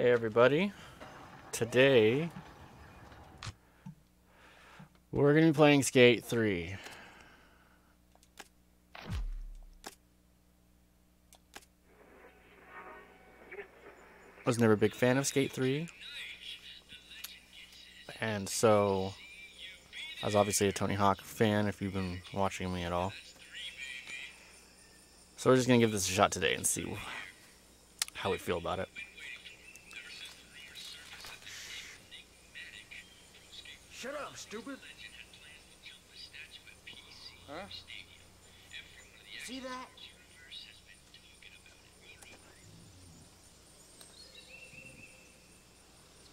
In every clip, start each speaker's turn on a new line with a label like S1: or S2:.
S1: Hey everybody. Today we're going to be playing Skate 3. I Was never a big fan of Skate 3. And so I was obviously a Tony Hawk fan if you've been watching me at all. So we're just going to give this a shot today and see how we feel about it.
S2: Shut up, stupid. Huh? See that?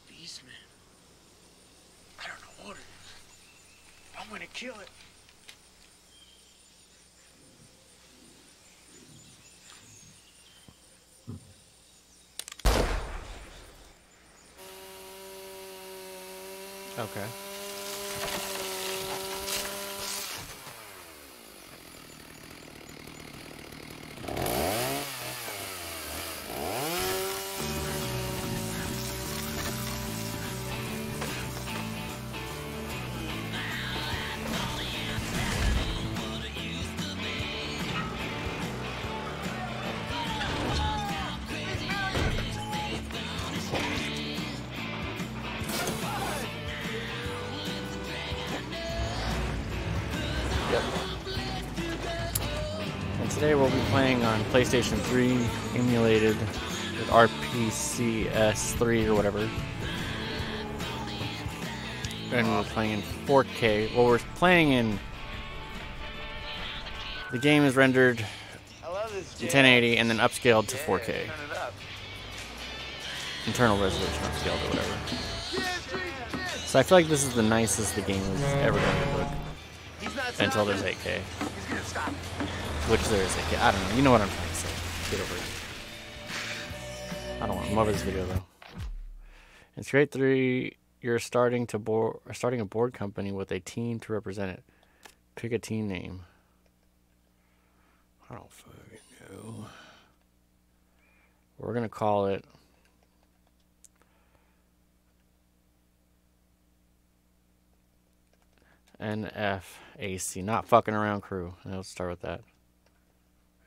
S2: Beastman. I don't know what it is. I'm gonna kill it.
S1: Okay. Today we'll be playing on PlayStation 3 emulated with RPCS3 or whatever. And we're playing in 4K. Well, we're playing in. The game is rendered
S2: I love this
S1: in 1080 and then upscaled to 4K. Internal resolution upscaled or whatever. So I feel like this is the nicest the game is ever going to look until there's 8K. Which there is 8K. I don't know. You know what I'm trying to say. Get over it. I don't want. I'm over this video though. In Skate 3, you're starting to board, starting a board company with a team to represent it. Pick a team name. I don't fucking know. We're gonna call it. NFAC, not fucking around crew. Let's start with that.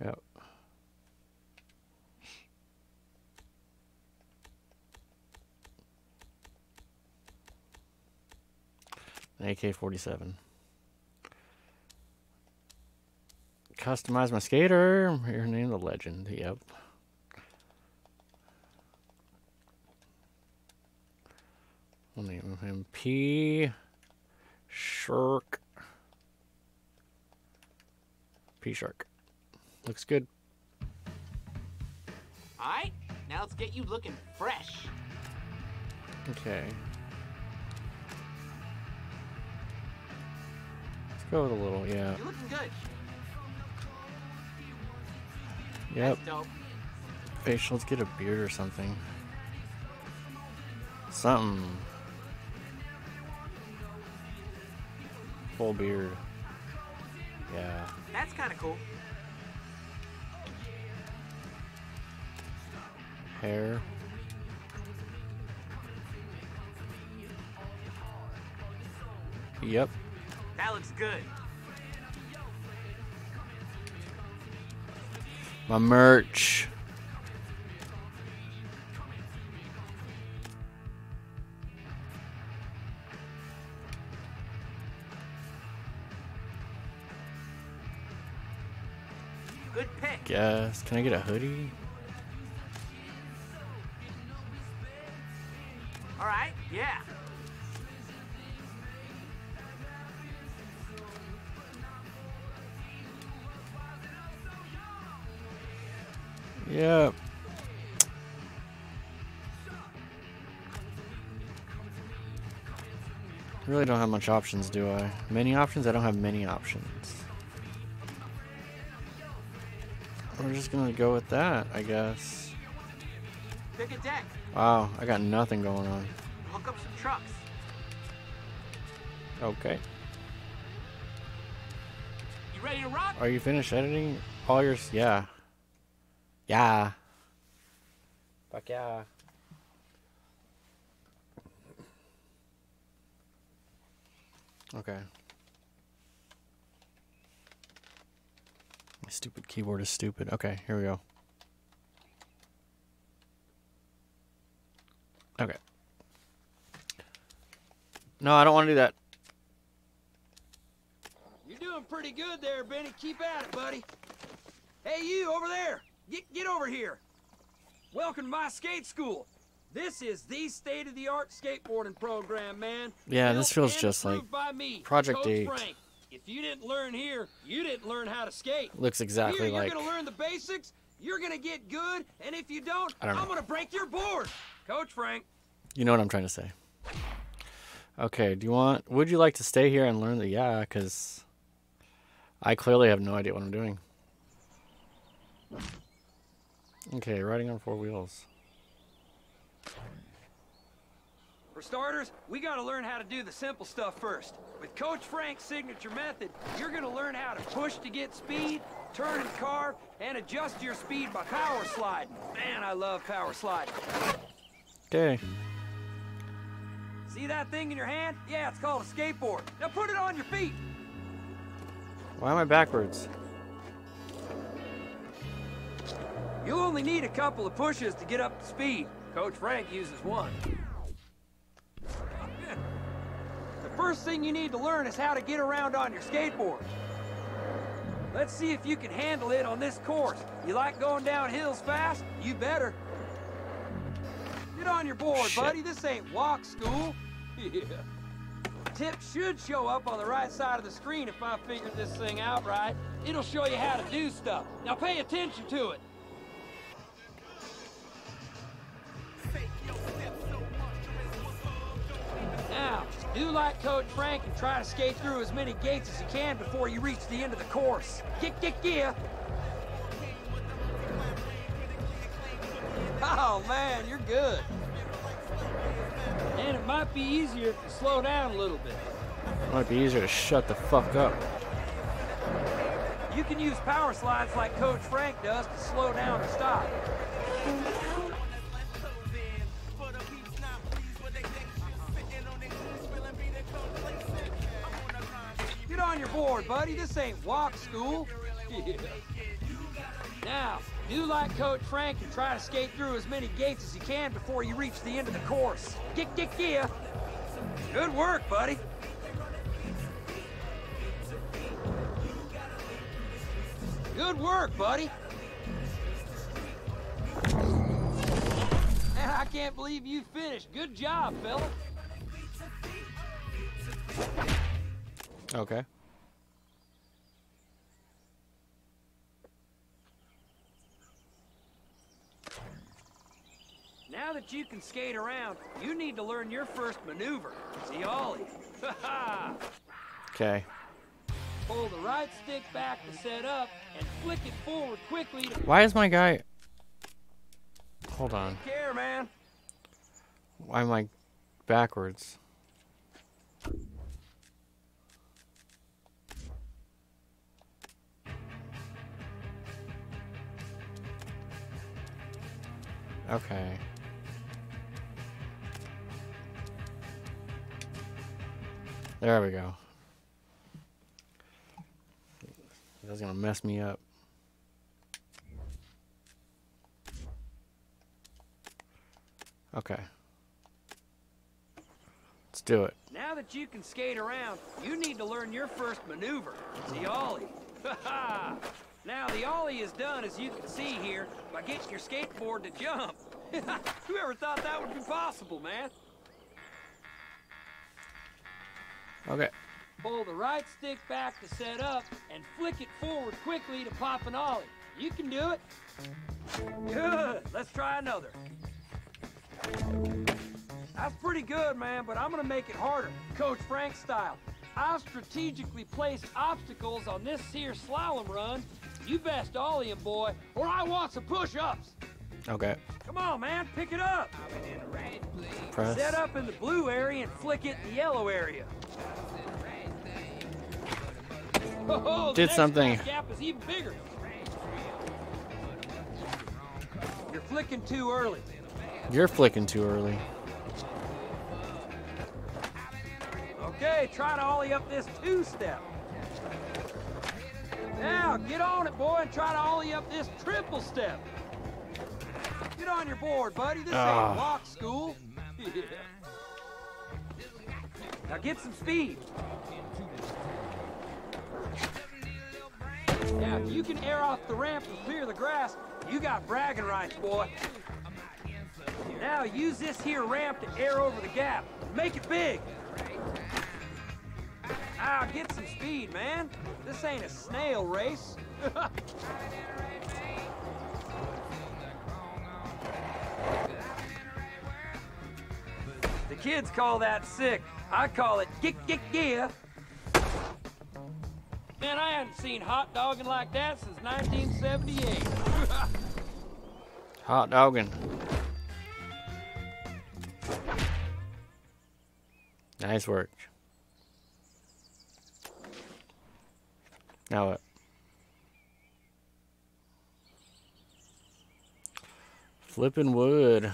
S1: Yep. AK 47. Customize my skater. Your name, the legend. Yep. We'll name him P. Shark. P Shark. Looks good.
S3: Alright, now let's get you looking fresh.
S1: Okay. Let's go with a little, yeah.
S3: You're looking good.
S1: Yep. Facial, let's get a beard or something. Something. Full beard. Yeah.
S3: That's kind of cool.
S1: Hair. Yep.
S3: That looks good.
S1: My merch.
S3: Good pick.
S1: Guess. Can I get a hoodie?
S3: Alright, yeah.
S1: Yep. Really don't have much options, do I? Many options? I don't have many options. We're just gonna go with that, I guess.
S3: Pick a deck.
S1: Wow, I got nothing going on
S3: trucks.
S1: Okay.
S3: You ready to rock?
S1: Are you finished editing all your? Yeah. Yeah. Fuck yeah. Okay. My stupid keyboard is stupid. Okay, here we go. Okay. No, I don't want to do that.
S4: You're doing pretty good there, Benny. Keep at it, buddy. Hey, you over there. Get get over here. Welcome to my skate school. This is the state-of-the-art skateboarding program, man.
S1: Yeah, this feels just like Project
S4: Coach
S1: 8.
S4: Frank. If you didn't learn here, you didn't learn how to skate.
S1: Looks exactly
S4: here, you're gonna learn the basics. You're gonna get good, and if you don't,
S1: don't.
S4: I'm gonna break your board. Coach Frank.
S1: You know what I'm trying to say. Okay, do you want. Would you like to stay here and learn the. Yeah, because. I clearly have no idea what I'm doing. Okay, riding on four wheels.
S4: For starters, we gotta learn how to do the simple stuff first. With Coach Frank's signature method, you're gonna learn how to push to get speed, turn and carve, and adjust your speed by power sliding. Man, I love power sliding.
S1: Okay.
S4: See that thing in your hand? Yeah, it's called a skateboard. Now put it on your feet.
S1: Why am I backwards?
S4: You'll only need a couple of pushes to get up to speed. Coach Frank uses one. The first thing you need to learn is how to get around on your skateboard. Let's see if you can handle it on this course. You like going down hills fast? You better. Get on your board,
S1: Shit.
S4: buddy. This ain't walk school. Yeah. Tips should show up on the right side of the screen if I figured this thing out right. It'll show you how to do stuff. Now pay attention to it. Now, do like Coach Frank and try to skate through as many gates as you can before you reach the end of the course. Get, get, get. Oh, man, you're good. And it might be easier if you slow down a little bit.
S1: Might be easier to shut the fuck up.
S4: You can use power slides like Coach Frank does to slow down or stop. Get on your board, buddy. This ain't walk school. Yeah. Now, do like Coach Frank and try to skate through as many gates as you can before you reach the end of the course. Get, get, get. Good work, buddy. Good work, buddy. Man, I can't believe you finished. Good job, fella.
S1: Okay.
S4: Now that you can skate around, you need to learn your first maneuver, the ollie.
S1: Okay.
S4: Pull the right stick back to set up and flick it forward quickly to
S1: Why is my guy. Hold on.
S4: care, man.
S1: Why am I backwards? Okay. There we go. That's gonna mess me up. Okay. Let's do it.
S4: Now that you can skate around, you need to learn your first maneuver, the ollie. Ha ha! Now the ollie is done, as you can see here, by getting your skateboard to jump. Whoever thought that would be possible, man?
S1: Okay.
S4: Pull the right stick back to set up and flick it forward quickly to pop an ollie. You can do it. Good. Let's try another. That's pretty good, man, but I'm gonna make it harder, Coach Frank style. I've strategically placed obstacles on this here slalom run. You best ollie 'em, boy, or I want some push-ups.
S1: Okay.
S4: Come on, man, pick it up.
S1: Press.
S4: Set up in the blue area and flick it in the yellow area. Oh,
S1: Did something.
S4: gap gap is even bigger. You're flicking too early.
S1: You're flicking too early.
S4: Okay, try to ollie up this two-step. Now, get on it, boy, and try to ollie up this triple step. Get on your board, buddy. This
S1: Ah.
S4: ain't walk school. Yeah. Now get some speed. You can air off the ramp and clear the grass, you got bragging rights, boy. Now use this here ramp to air over the gap. Make it big. Ah, get some speed, man. This ain't a snail race. the kids call that sick. I call it gick gick gear. Man, I hadn't seen hot dogging like that since 1978.
S1: Hot dogging. Nice work. Now what? Flipping wood.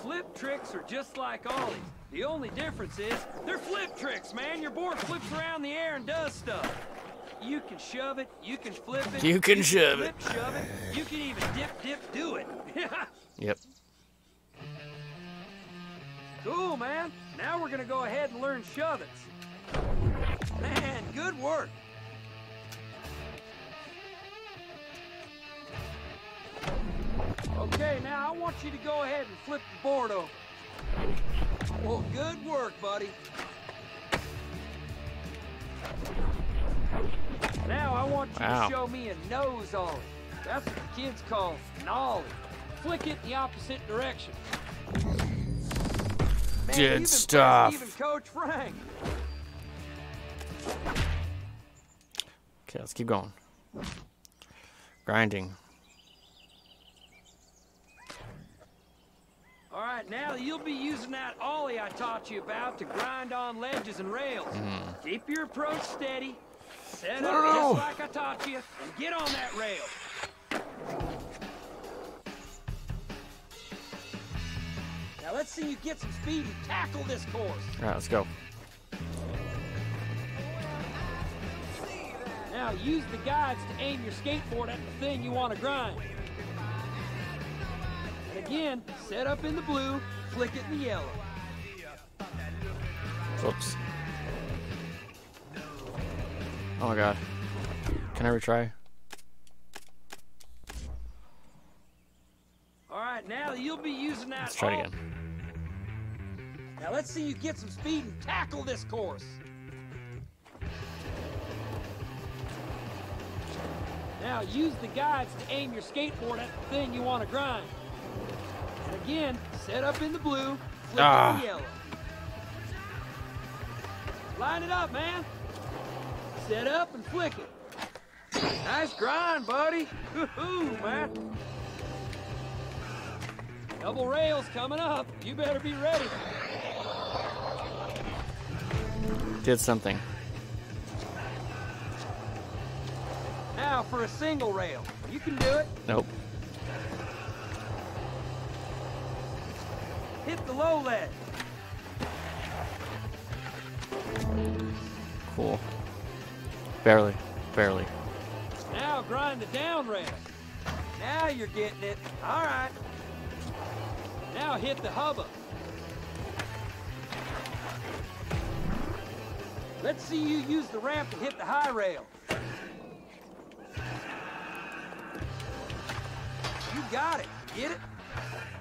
S4: Flip tricks are just like ollies. The only difference is they're flip tricks, man. Your board flips around the air and does stuff. You can shove it, you can flip it.
S1: You can shove it.
S4: flip, shove it. You can even dip, dip, do it.
S1: Yep.
S4: cool, man. Now we're gonna go ahead and learn shove it's. Man, good work. Okay, now I want you to go ahead and flip the board over. Well, good work, buddy. Now I want you
S1: Wow.
S4: to show me a nose ollie. That's what the kids call an ollie. Flick it in the opposite direction. Man,
S1: Good
S4: you've
S1: stuff.
S4: Even Coach Frank.
S1: Okay, let's keep going. Grinding.
S4: All right, now you'll be using that ollie I taught you about to grind on ledges and rails. Mm-hmm. Keep your approach steady. Set
S1: No,
S4: up just like I taught you, and get on that rail. Now let's see you get some speed and tackle this course.
S1: All right, let's go.
S4: Now use the guides to aim your skateboard at the thing you want to grind. And again, set up in the blue, flick it in the yellow.
S1: Whoops. Oh my god. Can I retry?
S4: All right, now you'll be using that.
S1: Let's try it again.
S4: Now let's see you get some speed and tackle this course. Now use the guides to aim your skateboard at the thing you want to grind. And again, set up in the blue, flip
S1: Ah.
S4: the yellow. Line it up, man. Set up and flick it. Nice grind, buddy. Woo-hoo, man. Double rails coming up. You better be ready.
S1: Did something.
S4: Now for a single rail. You can do it.
S1: Nope.
S4: Hit the low ledge.
S1: Cool. Barely. Barely.
S4: Now grind the down rail. Now you're getting it. All right. Now hit the hubba. Let's see you use the ramp to hit the high rail. You got it. Get it?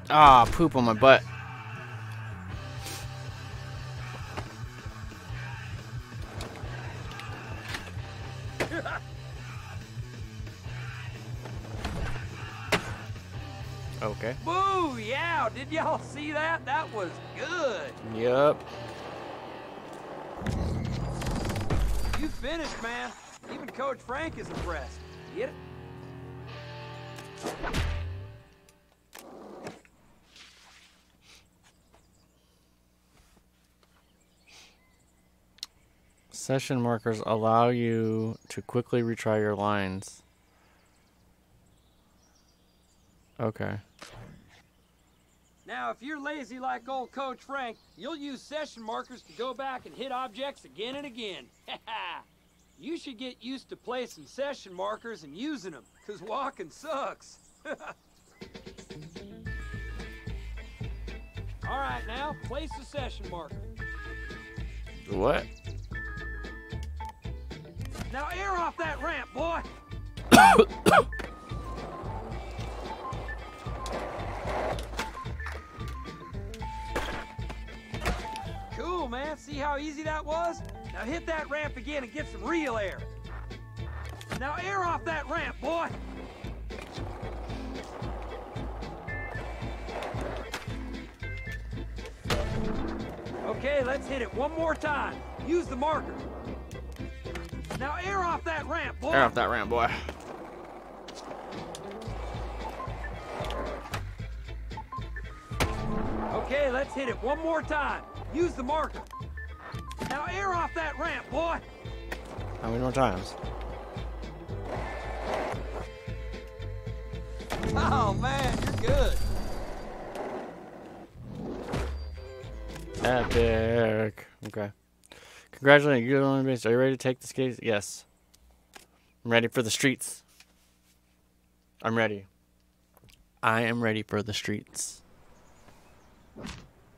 S1: Ah, poop on my butt. Okay.
S4: Boo! Yeah! Did y'all see that? That was good.
S1: Yep.
S4: You finished, man. Even Coach Frank is impressed. Get it?
S1: Session markers allow you to quickly retry your lines. Okay.
S4: Now, if you're lazy like old Coach Frank, you'll use session markers to go back and hit objects again and again. you should get used to placing session markers and using them, because walking sucks. All right, now, place the session marker.
S1: What?
S4: Now air off that ramp, boy! man. See how easy that was? Now hit that ramp again and get some real air. Now air off that ramp, boy! Okay, let's hit it one more time. Use the marker. Now air off that ramp, boy!
S1: Air off that ramp, boy.
S4: Okay, let's hit it one more time. Use the marker. Now air off that ramp, boy!
S1: How many more times?
S4: Oh, man, you're good.
S1: Epic. Okay. Congratulations, you're the only base. Are you ready to take the skates? Yes. I'm ready for the streets. I'm ready. I am ready for the streets.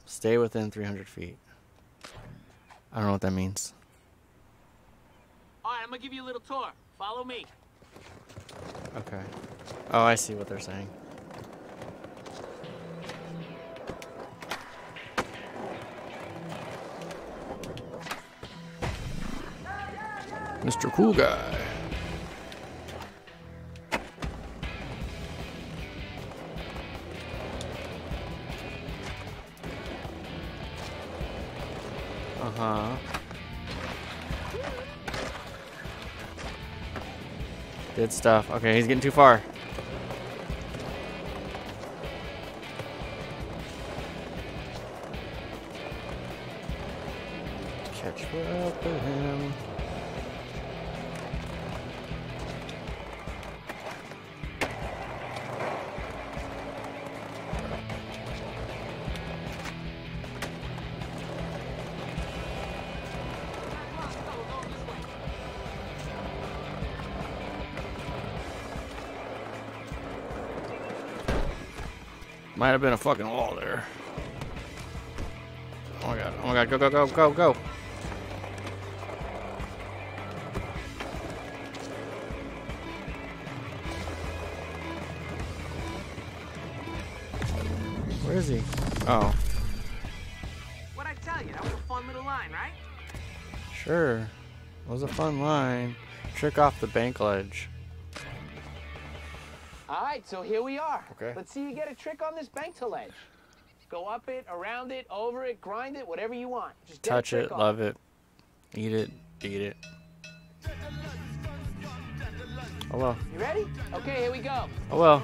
S1: Stay within 300 feet. I don't know what that means.
S2: All right, I'm gonna give you a little tour. Follow me.
S1: Okay. Oh, I see what they're saying. Mr. Cool Guy. Uh-huh. Good stuff. Okay, he's getting too far. Might have been a fucking wall there. Oh my god, oh my god, go, go, go, go, go. Where is he? Oh,
S2: What'd I tell you? That was a fun little line, right?
S1: sure. It was a fun line. Trick off the bank ledge.
S2: Right, so here we are.
S1: Okay.
S2: Let's see you get a trick on this bank to ledge. Go up it, around it, over it, grind it, whatever you want. Just
S1: Touch it,
S2: on
S1: love it, eat it, eat it. Oh well.
S2: You ready? Okay, here we go.
S1: Oh well.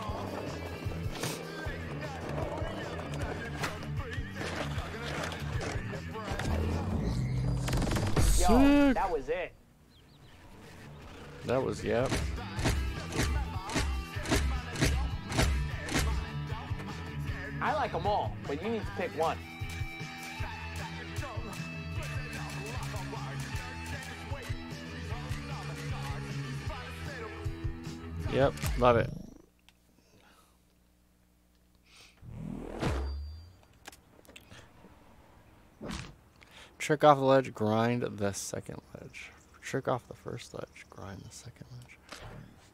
S2: Yo,
S1: Sick.
S2: that was it.
S1: That was yep.
S2: I like them all, but you need to pick one.
S1: Yep, love it. Trick off the ledge, grind the second ledge. Trick off the first ledge, grind the second ledge.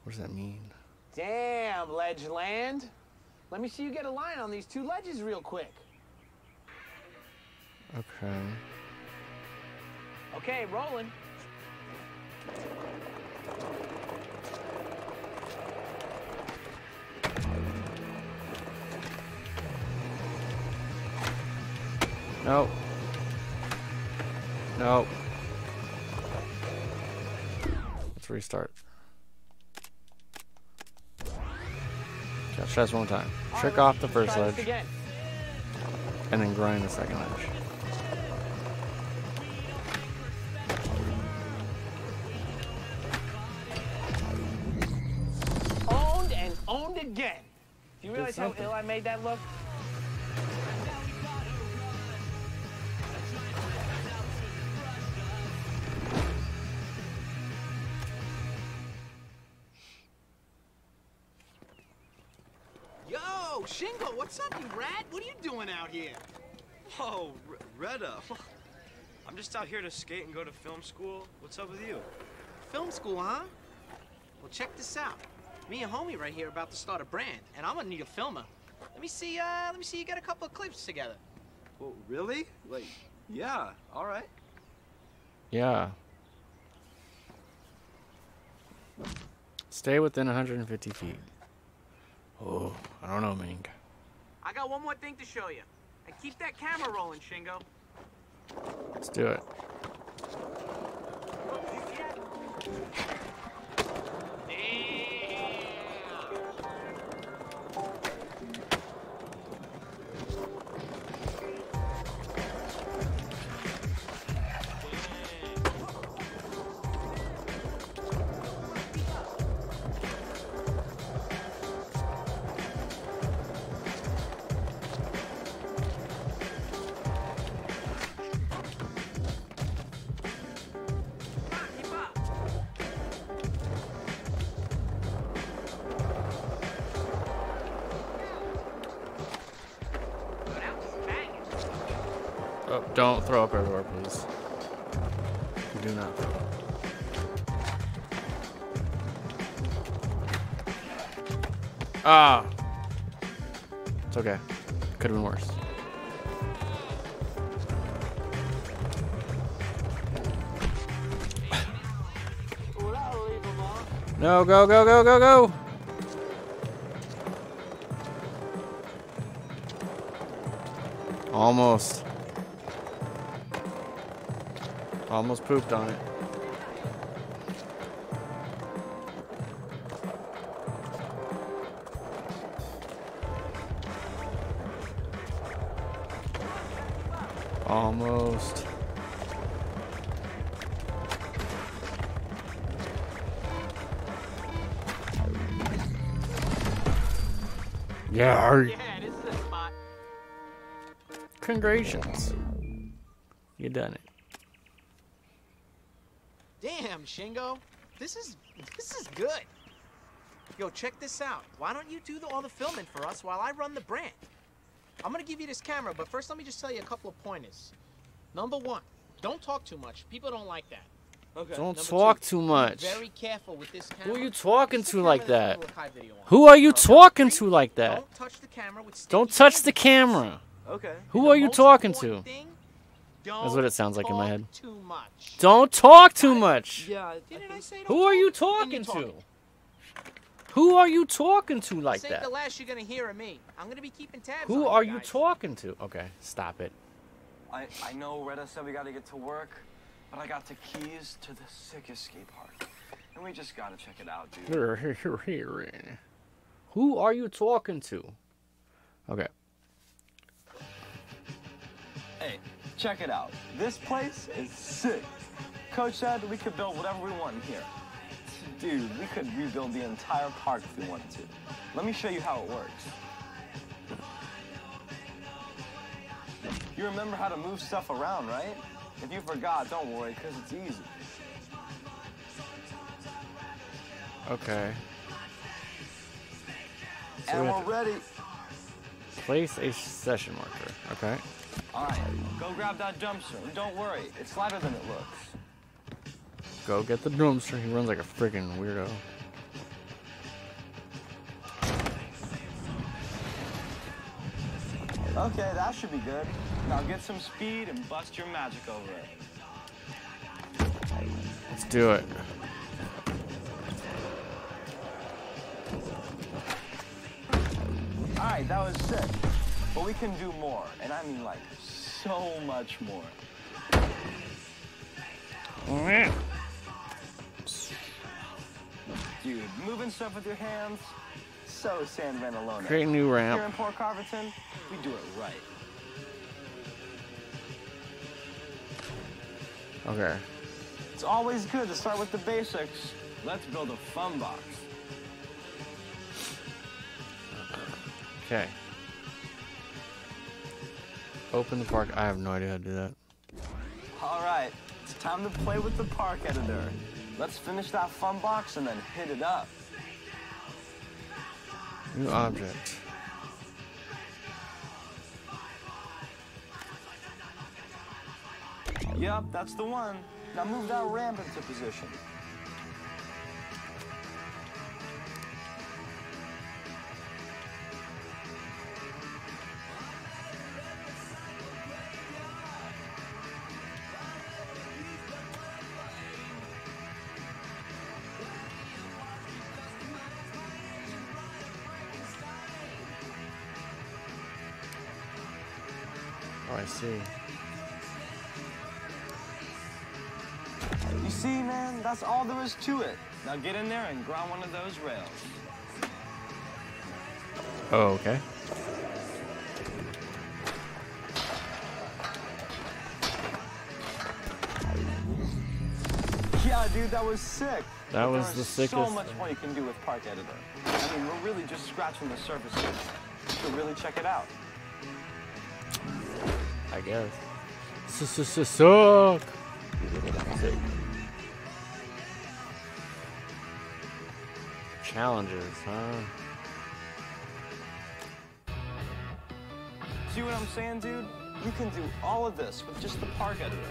S1: What does that mean?
S2: Damn, ledge land. Let me see you get a line on these two ledges real quick.
S1: Okay.
S2: Okay, rolling.
S1: Nope. Nope. Let's restart. Let's try this one more time. Trick off the first ledge, and then grind the second ledge.
S2: Owned and owned again. Do you realize how ill I made that look? Doing out here?
S5: Oh, R- Reda. I'm just out here to skate and go to film school. What's up with you?
S2: Film school, huh? Well, check this out. Me and homie right here about to start a brand, and I'm gonna need a filmer. Let me see, uh, let me see you get a couple of clips together.
S5: Well, really? Like, yeah, all right.
S1: Yeah. Stay within 150 feet. Oh, I don't know, Mink.
S3: I got one more thing to show you. And keep that camera rolling, Shingo.
S1: Let's do it. No, go, go, go, go, go! Almost. Almost pooped on it. Almost. Yeah.
S3: Yeah, this is a spot.
S1: Congratulations. You done it.
S2: Damn, Shingo. This is this is good. Yo, check this out. Why don't you do the, all the filming for us while I run the brand? I'm gonna give you this camera, but first let me just tell you a couple of pointers. Number one, don't talk too much. People don't like that.
S5: Okay.
S1: Don't
S2: Number
S1: talk
S2: two,
S1: too much.
S2: Very careful with this camera.
S1: Who are you talking to like
S2: that
S1: that?
S2: people look high video on.
S1: Who are you
S2: Number
S1: talking to like that?
S2: Don't touch the camera with
S1: Don't touch the camera.
S5: Okay.
S1: Who
S2: The
S1: are you talking to?
S2: thing,
S1: That's what it sounds like in my
S2: don't
S1: head.
S2: talk Too much.
S1: Don't talk too much.
S5: Yeah,
S2: Didn't I say don't
S1: Who are you talking to?
S2: talking.
S1: Who are you talking to like
S2: this ain't
S1: that?
S2: the last you're gonna hear of me. I'm gonna be keeping tabs
S1: Who
S2: on
S1: are you
S2: guys.
S1: talking to? Okay, stop it.
S5: I, I know Reda said we gotta get to work, but I got the keys to the sickest skate park. And we just gotta check it out, dude.
S1: Who are you talking to? Okay.
S5: Hey, check it out. This place is sick. Coach said we could build whatever we want in here. Dude, we could rebuild the entire park if we wanted to. Let me show you how it works. You remember how to move stuff around, right? If you forgot, don't worry, because it's easy.
S1: Okay. So
S5: and
S1: we
S5: we're ready.
S1: place a session marker. Okay.
S5: All right, go grab that dumpster. And don't worry, it's lighter than it looks.
S1: Go get the dumpster. He runs like a freaking weirdo.
S5: Okay, that should be good. Now get some speed and bust your magic over it.
S1: Let's do it.
S5: All right, that was sick. But we can do more, and I mean like so much more. Dude, moving stuff with your hands, so San Vanelona.
S1: Create a new
S5: Here in. Port Carverton, we do it right.
S1: Okay.
S5: It's always good to start with the basics. Let's build a fun box.
S1: Okay. Open the park. I have no idea how to do that.
S5: All right, it's time to play with the park editor. Let's finish that fun box and then hit it up.
S1: New object.
S5: Yep, that's the one. Now move that ram into position. That's all there is to it. Now get in there and ground one of those rails.
S1: Oh, okay.
S5: Yeah, dude, that was sick.
S1: That
S5: But
S1: was the sickest
S5: So much
S1: thing.
S5: more you can do with Park Editor. I mean, we're really just scratching the surface here. You should really check it out.
S1: I guess. Suck. Sick. Challenges, huh?
S5: See what I'm saying, dude? You can do all of this with just the Park Editor.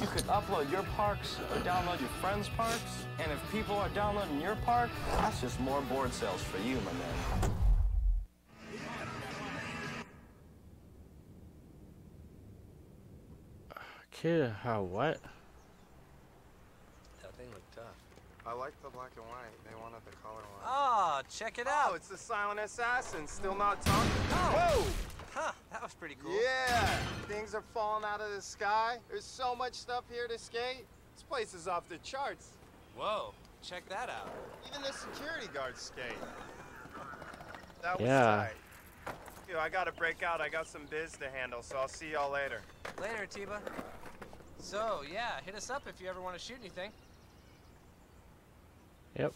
S5: You could upload your parks or download your friends' parks, and if people are downloading your park, that's just more board sales for you, my man.
S1: Kid, how what?
S6: That thing looked tough.
S7: I like the black and white. They wanted the color one.
S6: Oh, check it
S7: Oh,
S6: out.
S7: it's the silent assassin, still not talking.
S6: Oh. Huh, that was pretty cool.
S7: Yeah, things are falling out of the sky. There's so much stuff here to skate. This place is off the charts.
S6: Whoa, check that out.
S7: Even the security guards skate. That was
S1: Yeah.
S7: tight. Yo, I gotta break out. I got some biz to handle, so I'll see y'all later.
S6: Later, Tiba. So, yeah, hit us up if you ever want to shoot anything.
S1: Yep.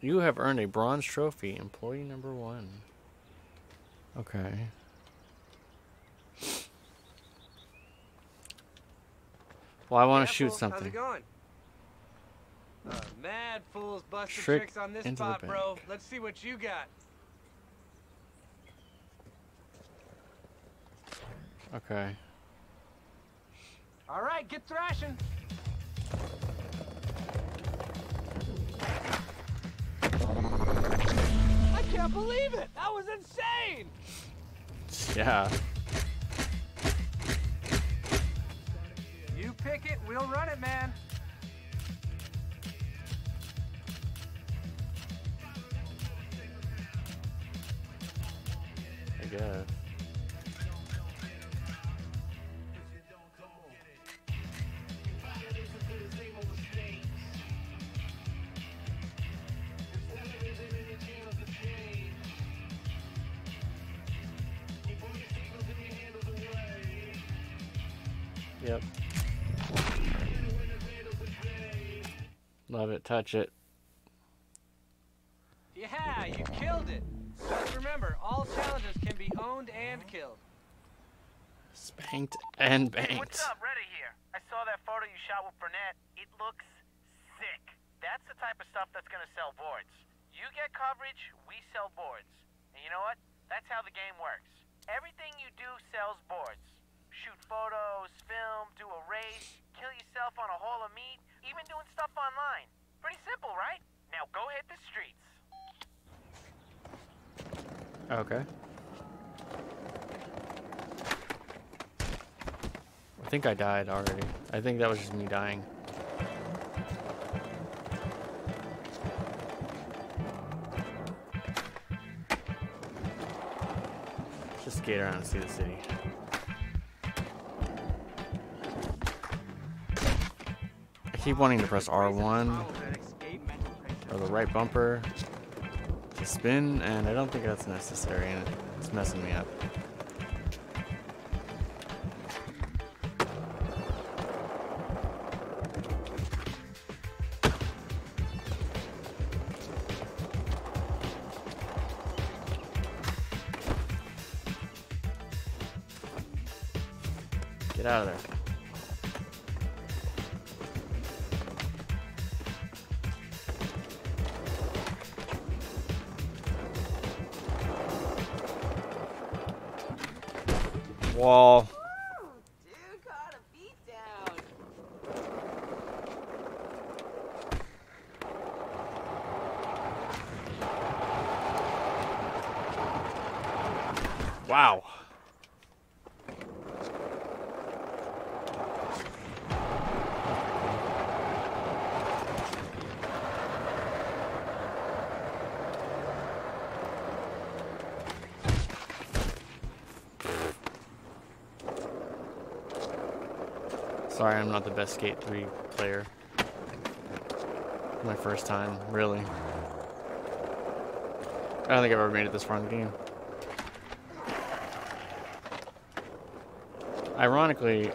S1: You have earned a bronze trophy, employee number one. Okay. Well, I want to shoot
S8: Apple, How's
S1: something.
S8: it going? Uh, mad fools busting
S1: Trick
S8: tricks on this
S1: into
S8: spot, bro. Let's see what you got.
S1: Okay.
S8: All right, get thrashing. I can't believe it. That was insane.
S1: Yeah.
S8: You pick it, we'll run it, man.
S1: Touch it.
S8: Yeah, you killed it. Just remember, all challenges can be owned and killed.
S1: Spanked and
S3: Hey,
S1: banked.
S3: what's up? Reddy here. I saw that photo you shot with Burnett. It looks sick. That's the type of stuff that's gonna sell boards. You get coverage, we sell boards. And you know what? That's how the game works. Everything you do sells boards. Shoot photos, film, do a race, kill yourself on a Hall of Meat, even doing stuff online. Pretty simple, right? Now go hit the streets.
S1: Okay. I think I died already. I think that was just me dying. Just skate around and see the city. Keep wanting to press R1 or the right bumper to spin, and I don't think that's necessary, and it's messing me up. Sorry, I'm not the best Skate 3 player. My first time, really. I don't think I've ever made it this far in the game. Ironically,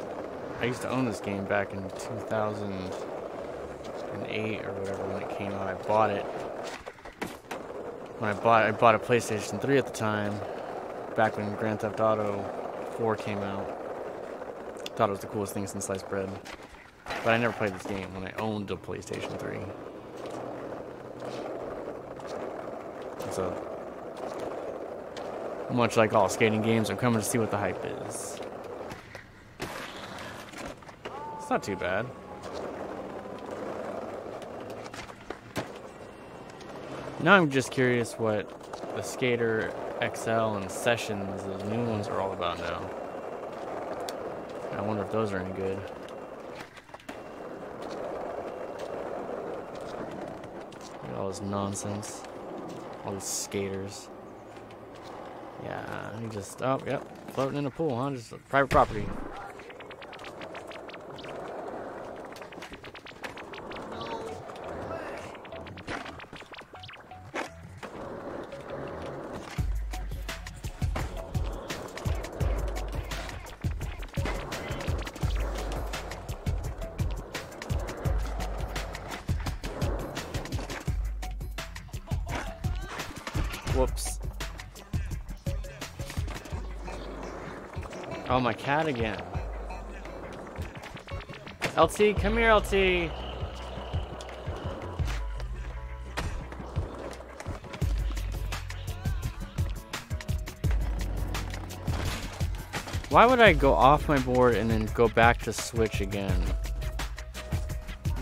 S1: I used to own this game back in 2008 or whatever when it came out. I bought it. When I bought I bought a PlayStation 3 at the time, back when Grand Theft Auto 4 came out. Thought it was the coolest thing since sliced bread. But I never played this game when I owned a PlayStation 3. So, much like all skating games, I'm coming to see what the hype is. It's not too bad. Now I'm just curious what the Skater XL and Sessions, those new ones, are all about now. I wonder if those are any good. Look at all this nonsense. All these skaters. Yeah, he just, oh, yep, floating in a pool, huh? Just private property. My cat again. LT, come here, LT. Why would I go off my board and then go back to switch again?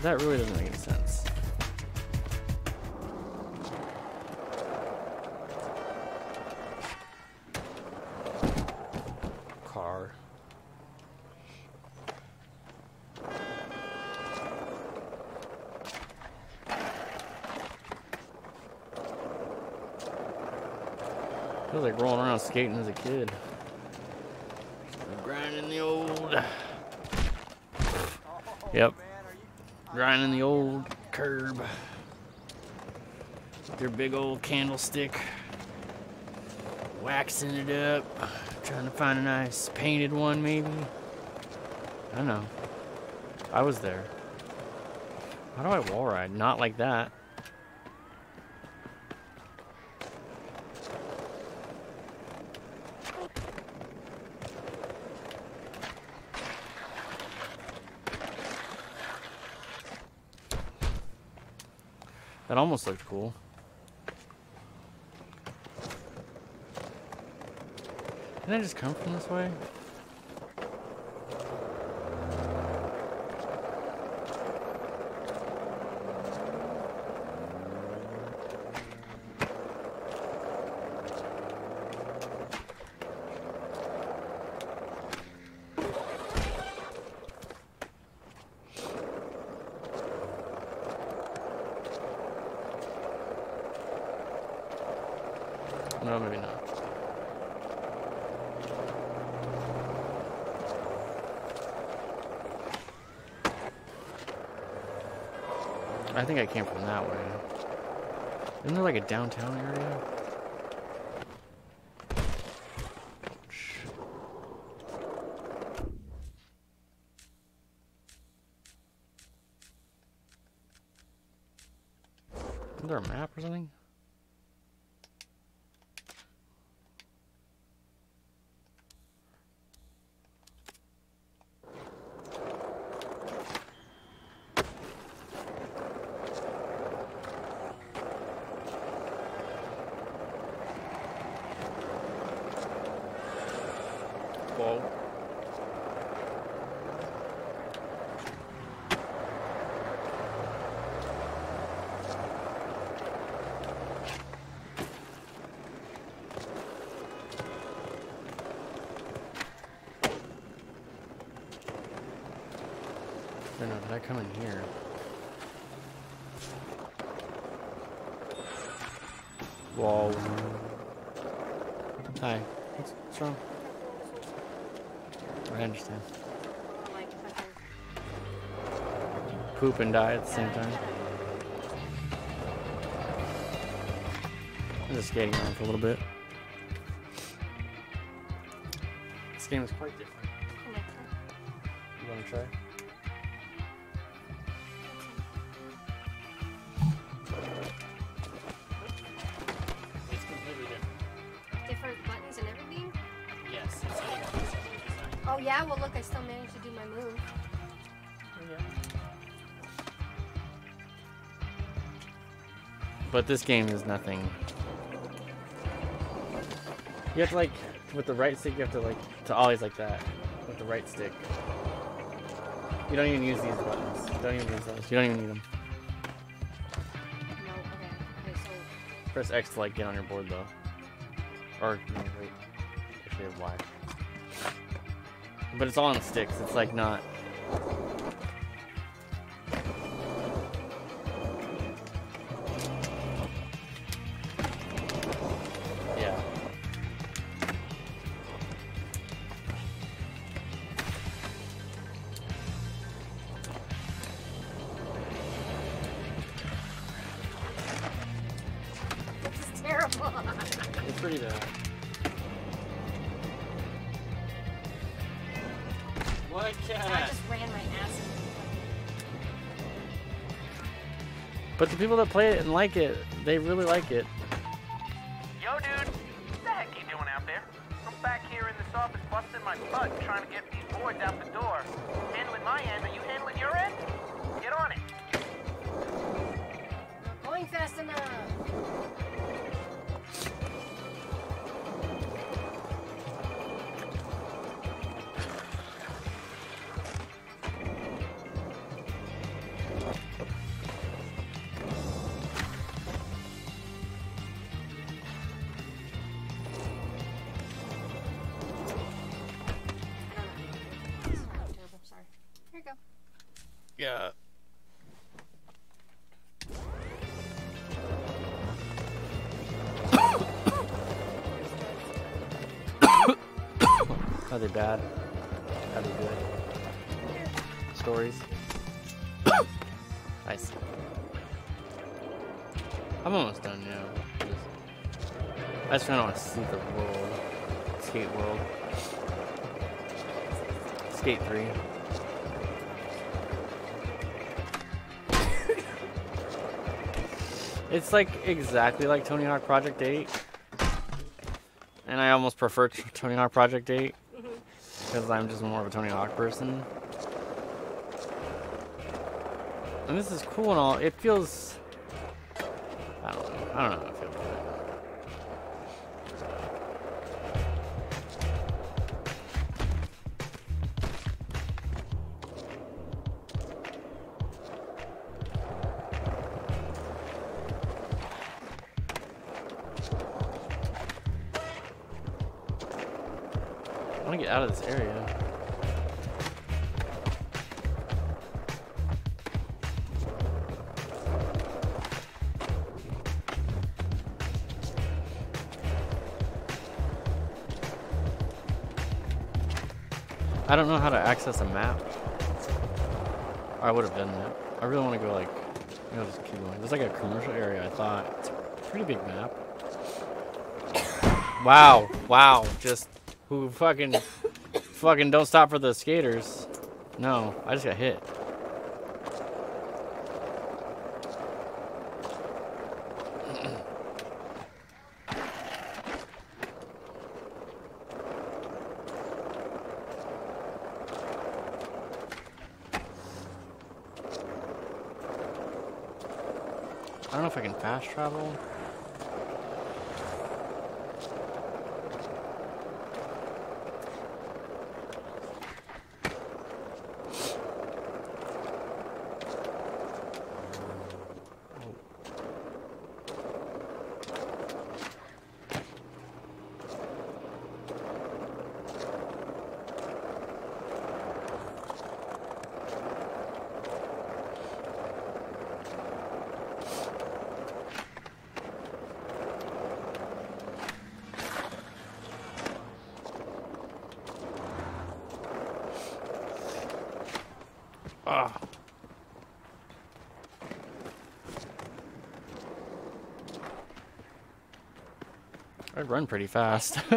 S1: That really doesn't make any sense. Skating as a kid. Grinding the old. Yep. Grinding the old curb. With their big old candlestick. Waxing it up. Trying to find a nice painted one, maybe. I don't know. I was there. How do I wall ride? Not like that. Almost looked cool. Didn't I just come from this way? No, maybe not. I think I came from that way. Isn't there like a downtown area? Isn't there a map or something? Whoa. Or no, did I come in here? Whoa. Hi. What's, what's wrong? I understand. Poop and die at the same time. I'm just skating around for a little bit. This game is quite different. You want to try? But this game is nothing. You have to like, with the right stick, you have to like, to always like that. With the right stick. You don't even use these buttons. You don't even use those. You don't even need them.
S9: No, okay. Okay, so.
S1: Press X to like get on your board though. Or, no, wait. Actually, Y. But it's all on sticks. It's like not. Pretty bad. What
S9: I just ran my ass
S1: But the people that play it and like it, they really like it. Want to see the world. Skate world. Skate 3. It's like exactly like Tony Hawk Project 8. And I almost prefer Tony Hawk Project 8 because I'm just more of a Tony Hawk person. And this is cool and all. It feels. I don't know. I don't know know how to access a map. I would have done that. I really want to go like, you know, just keep going. There's like a commercial area. I thought it's a pretty big map. Wow, wow, just who fucking, fucking don't stop for the skaters. No, I just got hit. I don't know if I can fast travel. Run pretty fast.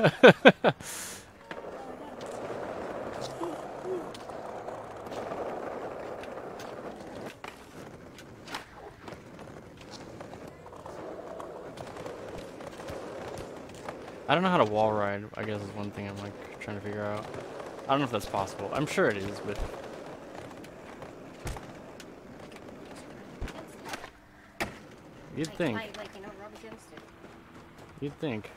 S1: I don't know how to wall ride, I guess is one thing I'm like trying to figure out. I don't know if that's possible. I'm sure it is, but You'd think.
S9: Like, like, you know, rub against it.
S1: You'd think.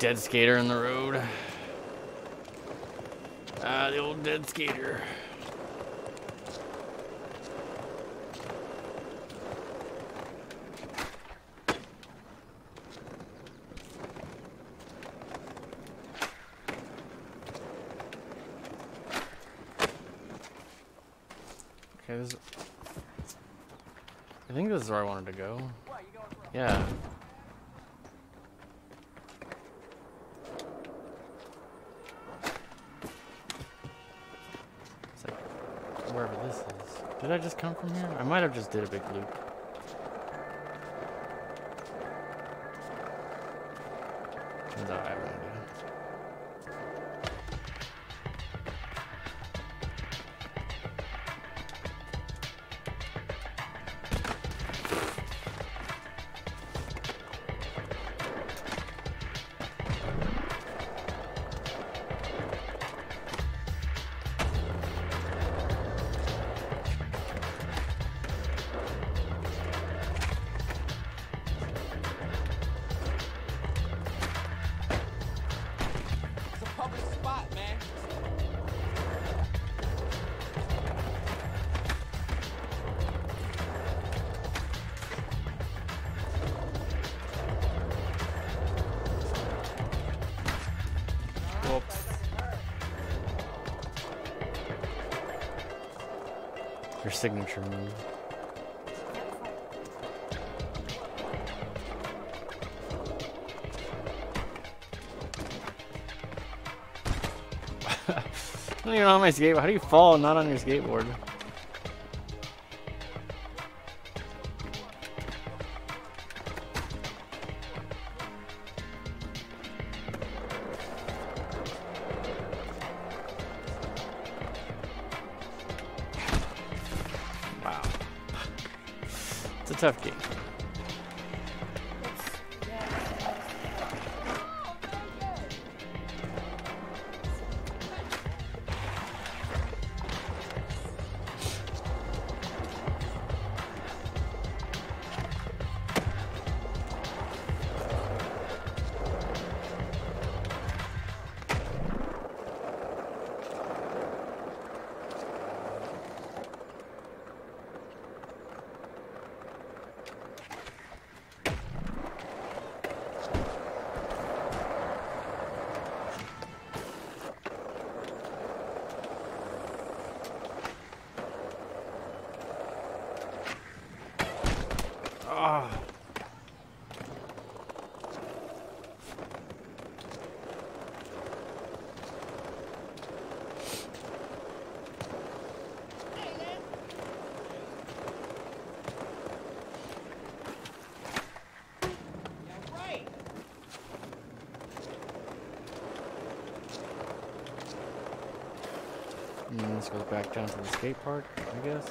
S1: Dead skater in the road. Ah, the old dead skater. Okay, this. I think this is where I wanted to go. Yeah. It's like wherever this is. Did I just come from here? I might have just did a big loop. Your signature move. I don't even know on my skateboard. How do you fall not on your skateboard? This goes back down to the skate park, I guess.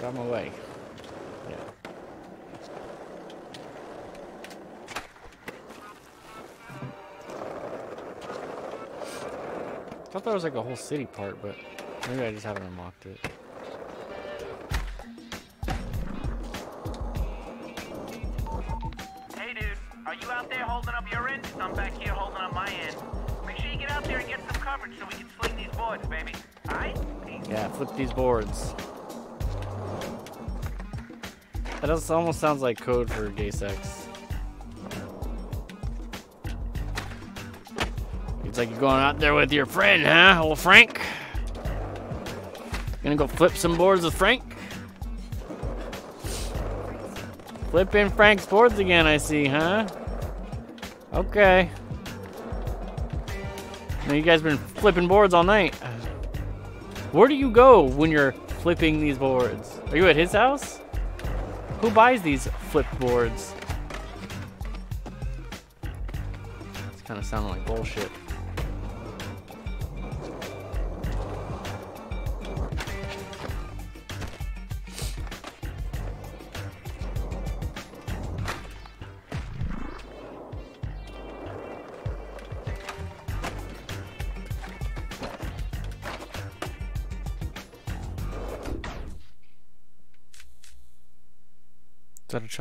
S1: Got my way. Yeah. I thought that was like a whole city part, but maybe I just haven't unlocked it. Yeah, flip these boards. That almost sounds like code for gay sex. It's like you're going out there with your friend, huh, old Frank? Gonna go flip some boards with Frank. Flipping Frank's boards again, I see, huh? Okay. Now you guys been flipping boards all night. Where do you go when you're flipping these boards? Are you at his house? Who buys these flipped boards? It's kind of sounding like bullshit.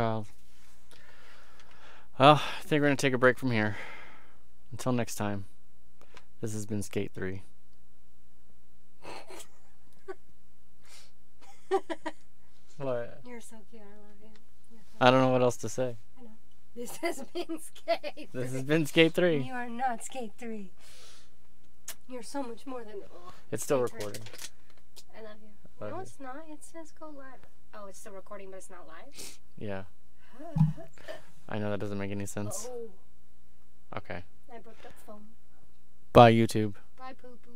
S1: Child? Well, I think we're going to take a break from here. Until next time, this has been Skate 3. what?
S9: You're so cute. I love you.
S1: I don't know what else to say.
S9: I know. This has been Skate.
S1: This has been Skate 3.
S9: You are not Skate 3. You're so much more than. Oh,
S1: It's still
S9: Skate 3.
S1: recording.
S9: I love you.
S1: Love
S9: no,
S1: you.
S9: it's not. It says go live. Oh, it's still recording, but it's not live.
S1: Yeah. I know that doesn't make any sense.
S9: Oh,
S1: Okay.
S9: I broke that phone.
S1: Bye, YouTube.
S9: Bye, poo poo.